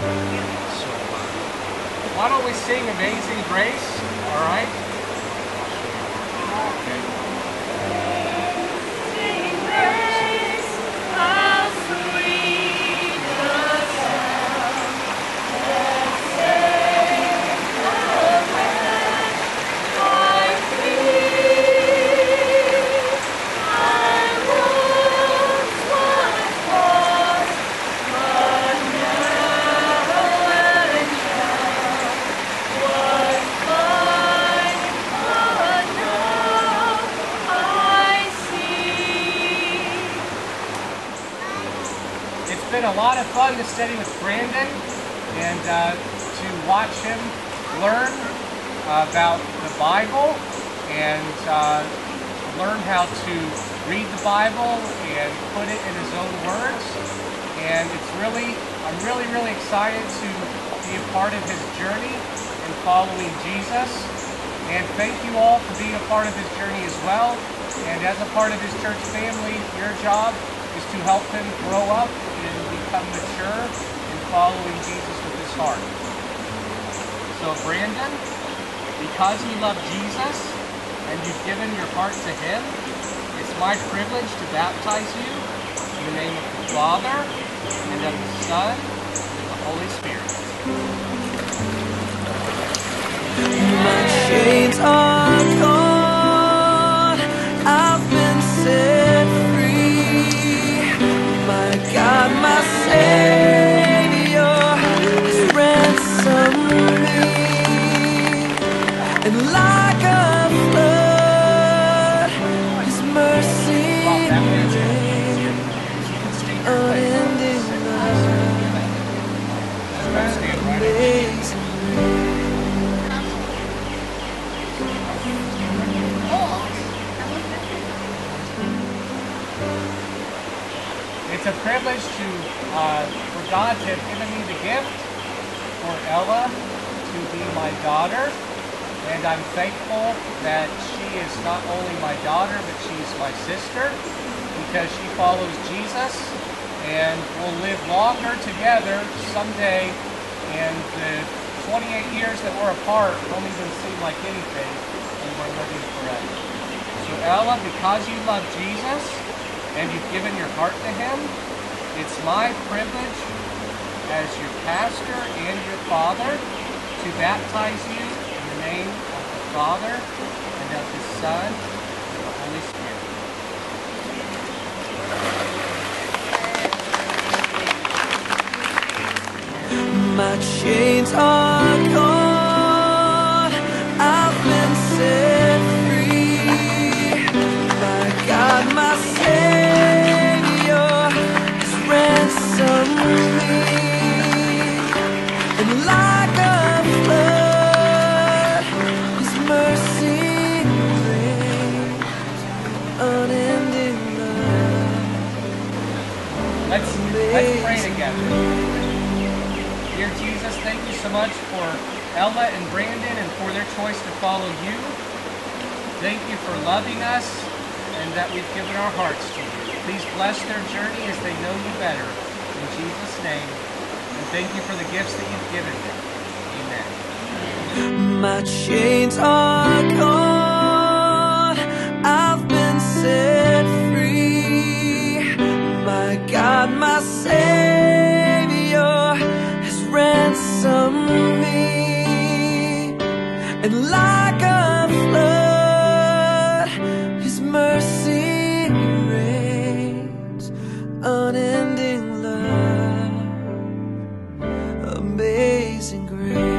Uh, why don't we sing Amazing Grace, all right? Been a lot of fun to study with Brandon and uh, to watch him learn about the Bible and uh, learn how to read the Bible and put it in his own words. And it's really, I'm really, really excited to be a part of his journey in following Jesus. And thank you all for being a part of his journey as well. And as a part of his church family, your job is to help him grow up become mature in following Jesus with his heart. So Brandon, because you love Jesus and you've given your heart to him, it's my privilege to baptize you in the name of the Father and of the Son and of the Holy Spirit. God, It's a privilege to, uh, for God to have given me the gift for Ella to be my daughter. And I'm thankful that she is not only my daughter, but she's my sister because she follows Jesus and will live longer together someday. And the 28 years that we're apart don't even seem like anything when we're living forever. So Ella, because you love Jesus, and you've given your heart to Him, it's my privilege as your pastor and your father to baptize you in the name of the Father and of the Son and the Holy Spirit. My chains are pray together. Dear Jesus, thank you so much for Ella and Brandon and for their choice to follow you. Thank you for loving us and that we've given our hearts to you. Please bless their journey as they know you better. In Jesus' name. And thank you for the gifts that you've given them. Amen. My chains are gone. Savior has ransomed me. And like a flood, His mercy reigns. Unending love, amazing grace.